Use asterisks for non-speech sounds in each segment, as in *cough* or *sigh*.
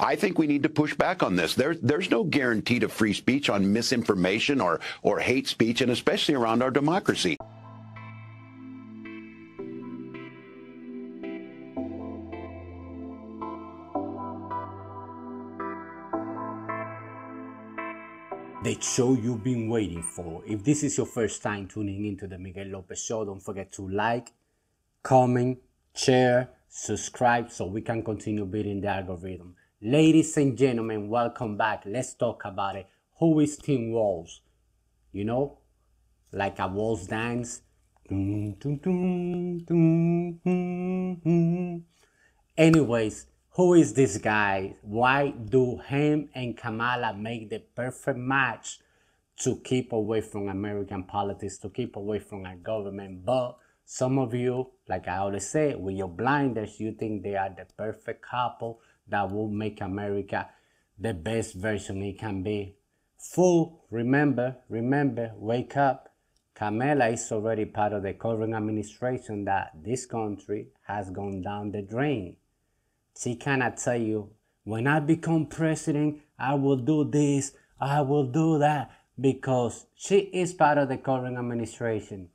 I think we need to push back on this. There, there's no guarantee to free speech on misinformation or, or hate speech, and especially around our democracy. the show you've been waiting for. If this is your first time tuning into the Miguel Lopez Show, don't forget to like, comment, share, subscribe so we can continue beating the algorithm. Ladies and gentlemen, welcome back. Let's talk about it. Who is Tim Walz? You know, like a waltz dance. Anyways, who is this guy? Why do him and Kamala make the perfect match to keep away from American politics, to keep away from our government? But some of you, like I always say, with your blinders, you think they are the perfect couple that will make America the best version it can be. Fool, remember, remember, wake up. Kamala is already part of the current administration that this country has gone down the drain. She cannot tell you, when I become president, I will do this, I will do that, because she is part of the current administration.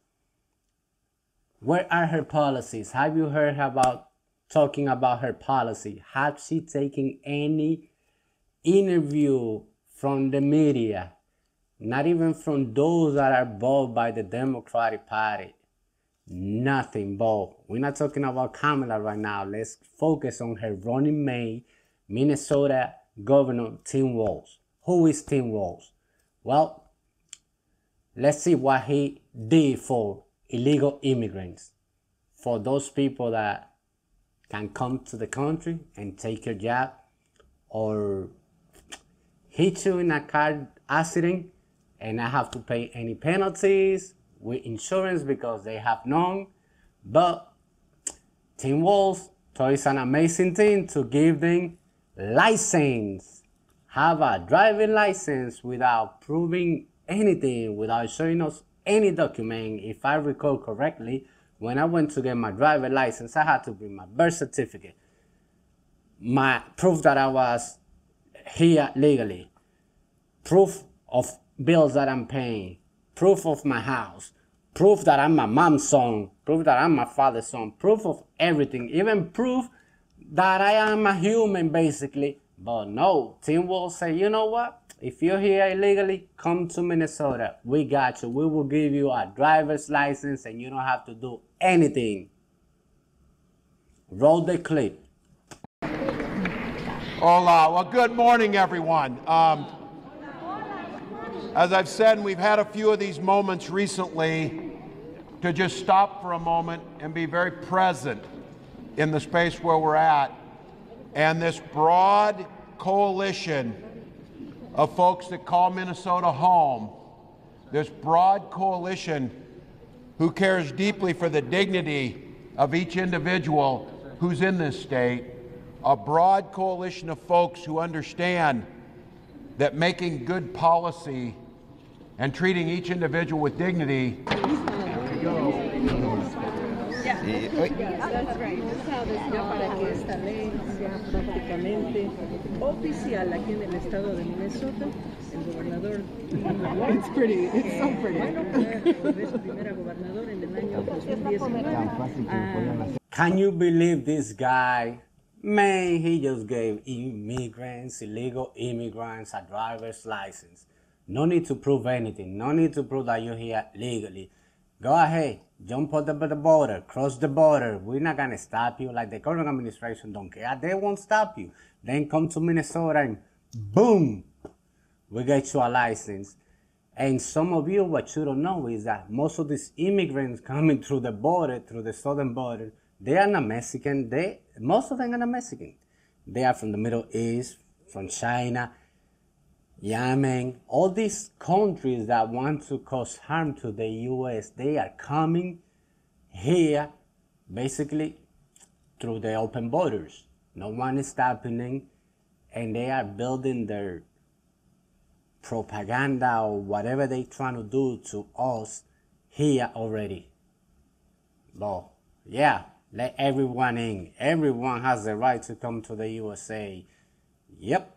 Where are her policies? Have you heard about talking about her policy? Has she taken any interview from the media? Not even from those that are bought by the Democratic Party. Nothing, but we're not talking about Kamala right now. Let's focus on her running mate, Minnesota Governor Tim Walz. Who is Tim Walz? Well, let's see what he did for illegal immigrants, for those people that can come to the country and take your job or hit you in a car accident and not have to pay any penalties with insurance because they have none. But Tim Walz, it's an amazing thing to give them license, have a driving license without proving anything, without showing us any document. If I recall correctly, when I went to get my driver license, I had to bring my birth certificate, my proof that I was here legally, proof of bills that I'm paying, proof of my house, proof that I'm my mom's son, proof that I'm my father's son, proof of everything, even proof that I am a human basically. But no, Tim will say, you know what? If you're here illegally, come to Minnesota. We got you. We will give you a driver's license and you don't have to do anything. Roll the clip. Hola. Well, good morning, everyone. Um, as I've said, we've had a few of these moments recently to just stop for a moment and be very present in the space where we're at. And this broad coalition of folks that call Minnesota home, this broad coalition who cares deeply for the dignity of each individual who's in this state, a broad coalition of folks who understand that making good policy and treating each individual with dignity. Oficial aquí en el estado de Minnesota, el gobernador. It's pretty, it's so pretty. Fue su primera gobernador en el año 2019. Ah, Can you believe this guy? Man, he just gave immigrants, illegal immigrants, a driver's license. No need to prove anything. No need to prove that you're here legally. Go ahead, jump over the border, cross the border. We're not gonna stop you. Like the current administration don't care. They won't stop you. Then come to Minnesota and boom, we get you a license. And some of you, what you don't know is that most of these immigrants coming through the border, through the southern border, they are not Mexican. They most of them are not Mexican. They are from the Middle East, from China, Yemen, all these countries that want to cause harm to the US, they are coming here basically through the open borders. No one is stopping them, and they are building their propaganda or whatever they're trying to do to us here already. Well, yeah, let everyone in. Everyone has the right to come to the USA Yep.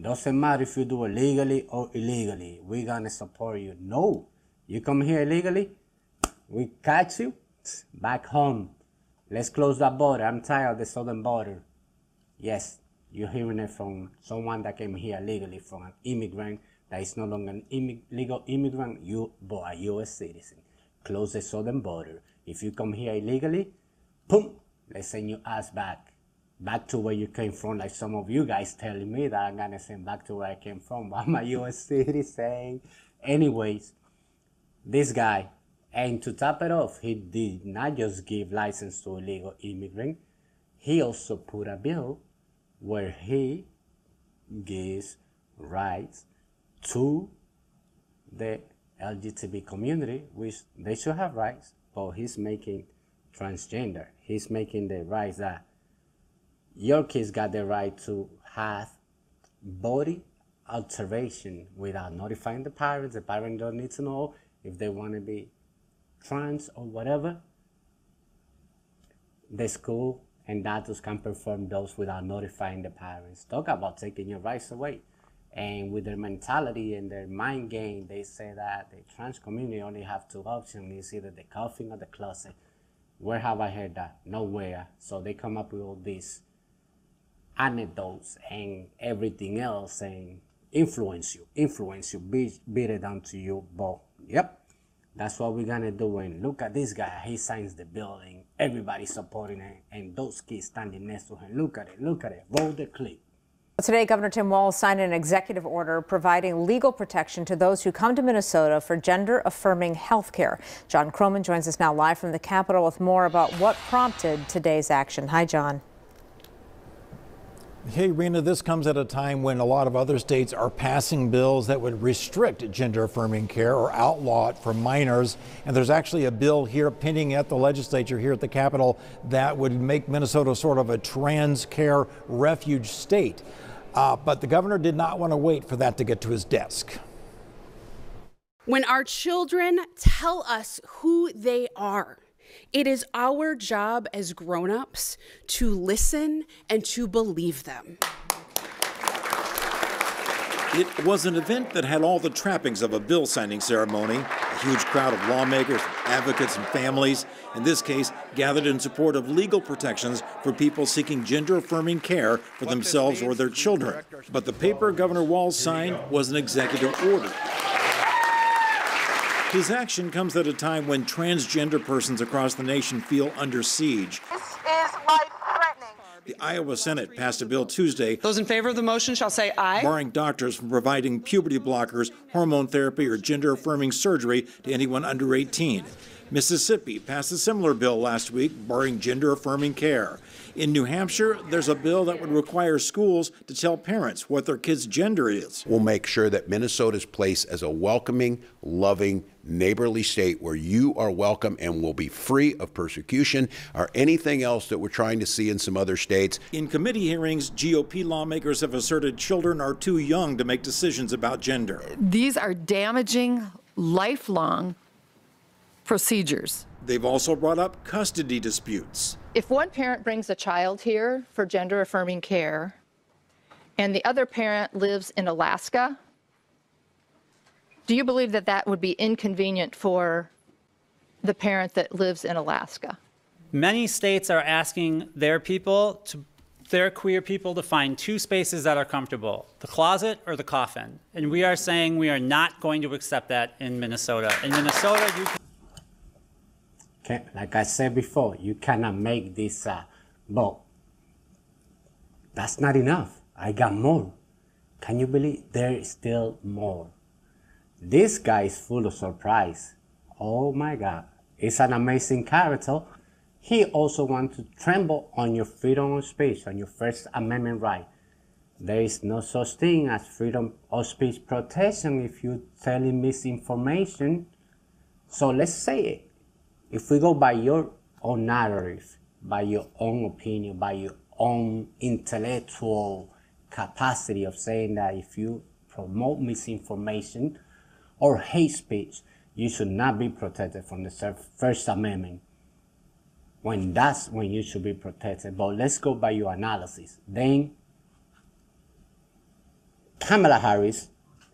Doesn't matter if you do it legally or illegally. We're gonna support you. No. You come here illegally, we catch you back home. Let's close that border. I'm tired of the southern border. Yes, you're hearing it from someone that came here legally, from an immigrant that is no longer an immig- legal immigrant, you but a U.S. citizen. Close the southern border. If you come here illegally, boom, let's send your ass back. Back to where you came from, like some of you guys telling me that I'm gonna send back to where I came from. But I'm a U.S. citizen. Anyways, this guy, and to top it off, he did not just give license to illegal immigrant. He also put a bill where he gives rights to the LGBT community, which they should have rights, but he's making transgender. He's making the rights that your kids got the right to have body alteration without notifying the parents. The parents don't need to know if they want to be trans or whatever. The school and doctors can perform those without notifying the parents. Talk about taking your rights away. And with their mentality and their mind game, they say that the trans community only have two options: it's either the coffin or the closet. Where have I heard that? Nowhere. So they come up with all these anecdotes and everything else and influence you, influence you, beat, beat it down to you. But yep, that's what we're gonna do. And look at this guy, he signs the building, everybody supporting it, and those kids standing next to him. Look at it, look at it. Roll the clip. Today, Governor Tim Walz signed an executive order providing legal protection to those who come to Minnesota for gender affirming health care. John Croman joins us now live from the Capitol with more about what prompted today's action. Hi, John. Hey, Rena, this comes at a time when a lot of other states are passing bills that would restrict gender affirming care or outlaw it for minors. And there's actually a bill here pending at the legislature here at the Capitol that would make Minnesota sort of a trans care refuge state. Uh, but the governor did not want to wait for that to get to his desk. When our children tell us who they are, it is our job as grown-ups to listen and to believe them. It was an event that had all the trappings of a bill signing ceremony. A huge crowd of lawmakers, advocates, and families, in this case, gathered in support of legal protections for people seeking gender affirming care for themselves or their children. But the paper Governor Walz signed was an executive order. His action comes at a time when transgender persons across the nation feel under siege. This is life threatening. The Iowa Senate passed a bill Tuesday Those in favor of the motion shall say aye. barring doctors from providing puberty blockers, hormone therapy, or gender affirming surgery to anyone under 18. Mississippi passed a similar bill last week barring gender affirming care. In New Hampshire, there's a bill that would require schools to tell parents what their kid's gender is. We'll make sure that Minnesota's place as a welcoming, loving, neighborly state where you are welcome and will be free of persecution or anything else that we're trying to see in some other states. In committee hearings, GOP lawmakers have asserted children are too young to make decisions about gender. These are damaging, lifelong procedures. They've also brought up custody disputes. If one parent brings a child here for gender affirming care and the other parent lives in Alaska, do you believe that that would be inconvenient for the parent that lives in Alaska? Many states are asking their people to their queer people to find two spaces that are comfortable, the closet or the coffin. And we are saying we are not going to accept that in Minnesota. In Minnesota, you can, like I said before, you cannot make this, uh, but that's not enough. I got more. Can you believe there is still more? This guy is full of surprise. Oh my God. It's an amazing character. He also wants to tremble on your freedom of speech, on your First Amendment right. There is no such thing as freedom of speech protection if you're telling misinformation. So let's say it. If we go by your own narrative, by your own opinion, by your own intellectual capacity of saying that if you promote misinformation or hate speech, you should not be protected from the First Amendment. When that's when you should be protected. But let's go by your analysis. Then Kamala Harris,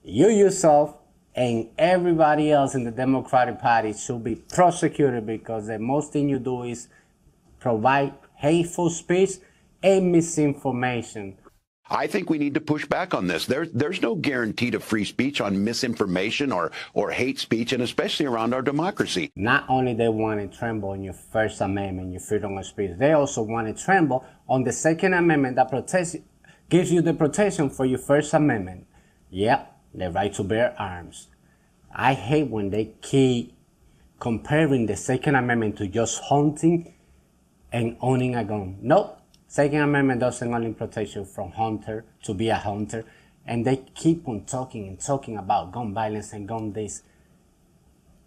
you yourself, and everybody else in the Democratic Party should be prosecuted because the most thing you do is provide hateful speech and misinformation. I think we need to push back on this. There, there's no guarantee to free speech on misinformation or, or hate speech, and especially around our democracy. Not only they want to tremble on your First Amendment, your freedom of speech, they also want to tremble on the Second Amendment that protects, gives you the protection for your First Amendment. Yep, the right to bear arms. I hate when they keep comparing the Second Amendment to just hunting and owning a gun. Nope. Second Amendment doesn't only protect you from hunter to be a hunter, and they keep on talking and talking about gun violence and gun this.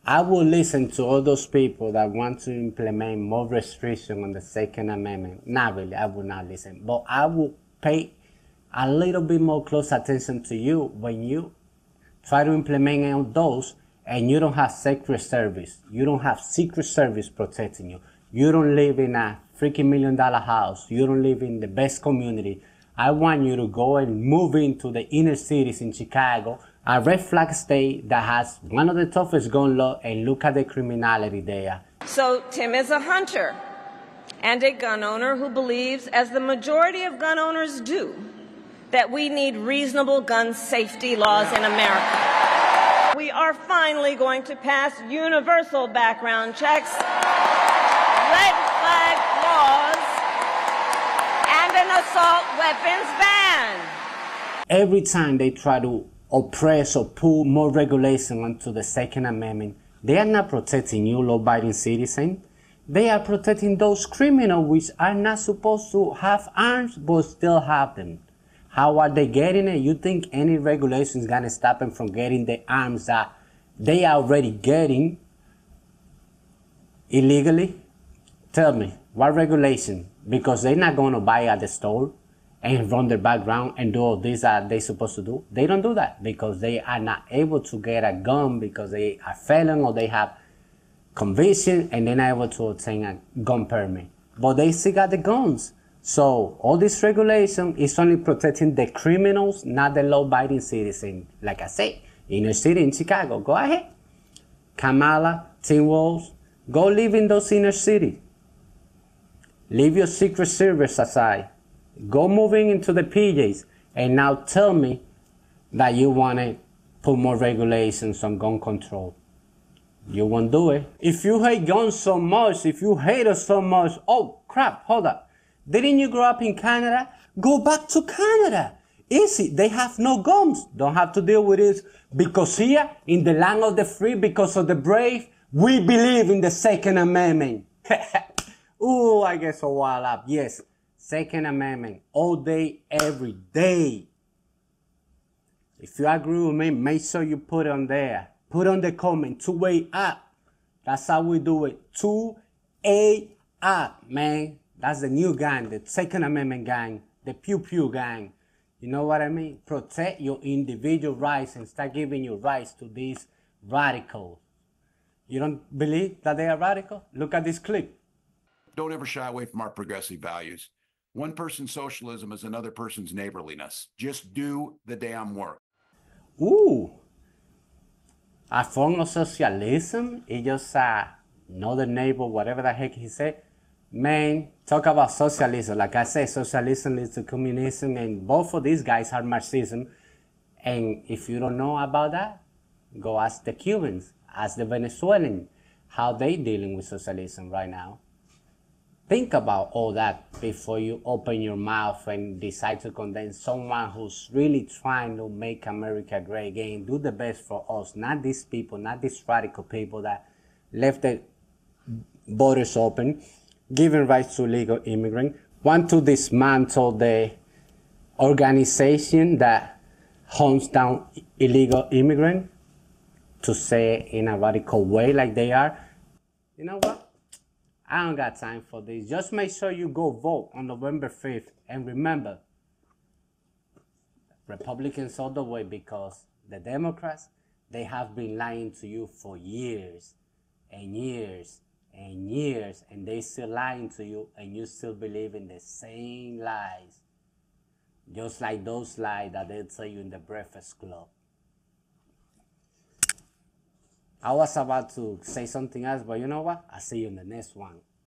I will listen to all those people that want to implement more restriction on the Second Amendment. Not really, I will not listen, but I will pay a little bit more close attention to you when you try to implement those and you don't have Secret Service. You don't have Secret Service protecting you. You don't live in a freaking million dollar house. You don't live in the best community. I want you to go and move into the inner cities in Chicago, a red flag state that has one of the toughest gun law, and look at the criminality there. So Tim is a hunter and a gun owner who believes, as the majority of gun owners do, that we need reasonable gun safety laws in America. We are finally going to pass universal background checks, red flag laws, and an assault weapons ban. Every time they try to oppress or put more regulation onto the Second Amendment, they are not protecting you, law-abiding citizen. They are protecting those criminals which are not supposed to have arms but still have them. How are they getting it? You think any regulation is gonna stop them from getting the arms that they are already getting illegally? Tell me, what regulation? Because they're not going to buy at the store and run their background and do all this that they're supposed to do. They don't do that because they are not able to get a gun because they are felon or they have conviction and they're not able to obtain a gun permit. But they still got the guns. So all this regulation is only protecting the criminals, not the law-abiding citizen. Like I say, inner city in Chicago, go ahead. Kamala, Tim Walz, go live in those inner cities. Leave your Secret Service aside. Go moving into the PJs and now tell me that you want to put more regulations on gun control. You won't do it. If you hate guns so much, if you hate us so much, oh crap, hold up. Didn't you grow up in Canada? Go back to Canada. Easy. They have no guns. Don't have to deal with it. Because here, in the land of the free, because of the brave, we believe in the Second Amendment. *laughs* Ooh, I get so wild up. Yes, Second Amendment, all day, every day. If you agree with me, make sure you put on there. Put on the comment, two way up. That's how we do it. Two A up, man. That's the new gang, the Second Amendment gang, the Pew Pew gang. You know what I mean? Protect your individual rights and start giving your rights to these radicals. You don't believe that they are radical? Look at this clip. Don't ever shy away from our progressive values. One person's socialism is another person's neighborliness. Just do the damn work. Uh, a form of socialism is just uh, another neighbor, whatever the heck he said. Man, talk about socialism. Like I said, socialism is to communism, and both of these guys are Marxism. And if you don't know about that, go ask the Cubans, ask the Venezuelans how they dealing with socialism right now. Think about all that before you open your mouth and decide to condemn someone who's really trying to make America great again. Do the best for us, not these people, not these radical people that left the borders open, giving rights to illegal immigrants, want to dismantle the organization that hunts down illegal immigrants to say in a radical way like they are. You know what? I don't got time for this. Just make sure you go vote on November 5th. And remember, Republicans all the way because the Democrats, they have been lying to you for years and years and years. And they still lying to you and you still believe in the same lies. Just like those lies that they tell you in the Breakfast Club. I was about to say something else, but you know what? I'll see you in the next one.